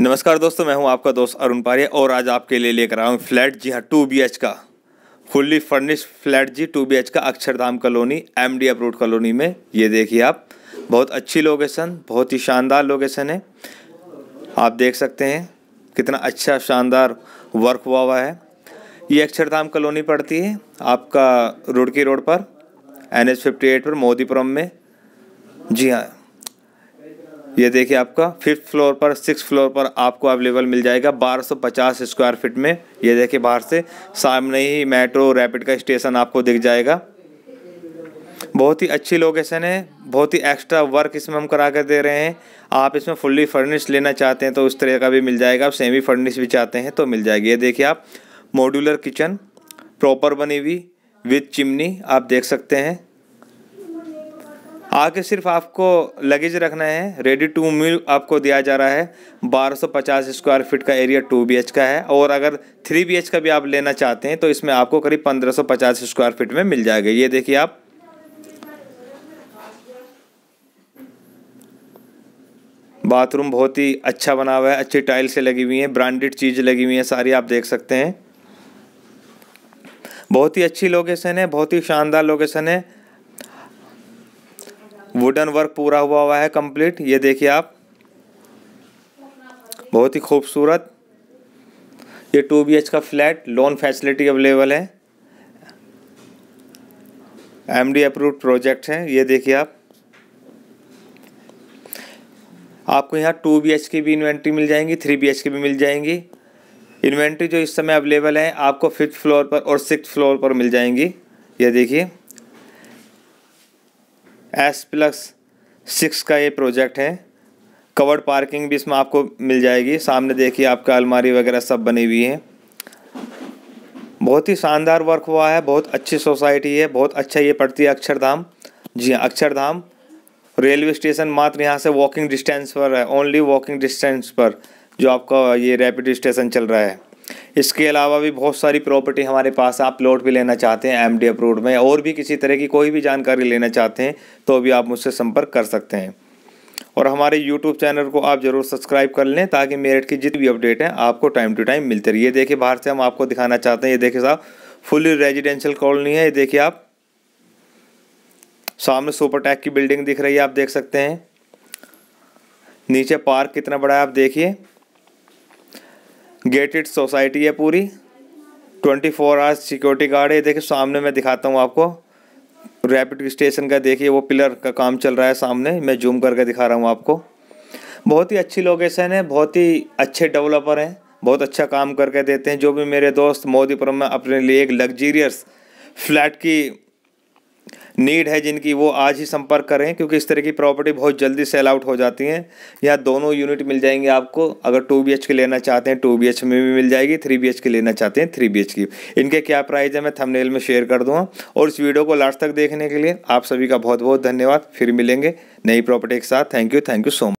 नमस्कार दोस्तों, मैं हूँ आपका दोस्त अरुण पारिया और आज आपके लिए लेकर आया हूँ फ्लैट जी हाँ टू बी एच का। फुल्ली फर्निश फ्लैट जी, टू बी एच का Akshardham colony M D approve colony में। ये देखिए आप, बहुत अच्छी लोकेशन बहुत ही शानदार लोकेशन है। आप देख सकते हैं, कितना अच्छा शानदार वर्क हुआ हुआ है। ये अक्षरधाम कॉलोनी पड़ती है आपका रुड़की रोड पर एन एच फिफ्टी एट पर, मोदीपुरम में। जी हाँ ये देखिए आपका फिफ्थ फ्लोर पर सिक्स फ्लोर पर आपको अवेलेबल मिल जाएगा बारह सौ पचास स्क्वायर फीट में। ये देखिए बाहर से, सामने ही मेट्रो रैपिड का स्टेशन आपको दिख जाएगा। बहुत ही अच्छी लोकेशन है, बहुत ही एक्स्ट्रा वर्क इसमें हम करा कर दे रहे हैं। आप इसमें फुल्ली फर्निश लेना चाहते हैं तो उस तरह का भी मिल जाएगा, आप सेमी फर्निश भी चाहते हैं तो मिल जाएगी। ये देखिए आप मॉड्यूलर किचन प्रॉपर बनी हुई विथ चिमनी आप देख सकते हैं। आगे सिर्फ़ आपको लगेज रखना है। रेडी टू मील आपको दिया जा रहा है। 1250 स्क्वायर फीट का एरिया टू बी का है। और अगर थ्री बी का भी आप लेना चाहते हैं तो इसमें आपको करीब 1550 स्क्वायर फीट में मिल जाएगा। ये देखिए आप। बाथरूम बहुत ही अच्छा बना हुआ है। अच्छी टाइल्स लगी हुई हैं। ब्रांडेड चीज़ लगी हुई हैं। सारी आप देख सकते हैं। बहुत ही अच्छी लोकेशन है। बहुत ही शानदार लोकेशन है। वुडन वर्क पूरा हुआ हुआ है कंप्लीट ये देखिए आप। बहुत ही खूबसूरत। ये टू बी का फ्लैट लोन फैसिलिटी अवेलेबल है। एम डी अप्रूव्ड प्रोजेक्ट है। ये देखिए आप। आपको यहाँ टू बी की भी इन्वेंट्री मिल जाएँगी, थ्री बी की भी मिल जाएँगी। इन्वेंट्री जो इस समय अवेलेबल है, आपको फिफ्थ फ्लोर पर और सिक्स फ्लोर पर मिल जाएँगी। ये देखिए। एस प्लस सिक्स का ये प्रोजेक्ट है। कवर्ड पार्किंग भी इसमें आपको मिल जाएगी। सामने देखिए आपका अलमारी वगैरह सब बनी हुई है। बहुत ही शानदार वर्क हुआ है। बहुत अच्छी सोसाइटी है। बहुत अच्छा ये पड़ती है अक्षरधाम। जी हाँ अक्षरधाम रेलवे स्टेशन मात्र यहाँ से वॉकिंग डिस्टेंस पर है। ओनली वॉकिंग डिस्टेंस पर जो आपका ये रैपिड स्टेशन चल रहा है। इसके अलावा भी बहुत सारी प्रॉपर्टी हमारे पास आप प्लॉट भी लेना चाहते हैं एम डी अप्रूव में, और भी किसी तरह की कोई भी जानकारी लेना चाहते हैं तो भी आप मुझसे संपर्क कर सकते हैं। और हमारे यूट्यूब चैनल को आप ज़रूर सब्सक्राइब कर लें, ताकि मेरठ की जितनी भी अपडेट हैं, आपको टाइम टू टाइम मिलते रहिए। देखिए, बाहर से हम आपको दिखाना चाहते हैं, ये देखिए साहब फुली रेजिडेंशियल कॉलोनी है, ये देखिए आप। सामने सुपर टैक की बिल्डिंग दिख रही है, आप देख सकते हैं। नीचे पार्क कितना बड़ा है, आप देखिए। गेटेड सोसाइटी है पूरी। Twenty four hours security guard है। देखिए, सामने मैं दिखाता हूँ आपको। रैपिड स्टेशन का देखिए, वो पिलर का काम चल रहा है सामने। मैं जूम करके दिखा रहा हूँ आपको। बहुत ही अच्छी लोकेशन है, बहुत ही अच्छे डेवलपर हैं, बहुत अच्छा काम करके देते हैं। जो भी मेरे दोस्त मोदीपुरम में अपने लिए एक लग्जीरियस फ्लैट की नीड है जिनकी, वो आज ही संपर्क करें, क्योंकि इस तरह की प्रॉपर्टी बहुत जल्दी सेल आउट हो जाती हैं। यहाँ दोनों यूनिट मिल जाएँगे आपको। अगर टू बी के लेना चाहते हैं टू बी में भी मिल जाएगी थ्री बी के लेना चाहते हैं थ्री बी की। इनके क्या प्राइस है, मैं थंबनेल में शेयर कर दूँगा। और इस वीडियो को लास्ट तक देखने के लिए आप सभी का बहुत बहुत धन्यवाद। फिर मिलेंगे नई प्रॉपर्टी के साथ। Thank you thank you so much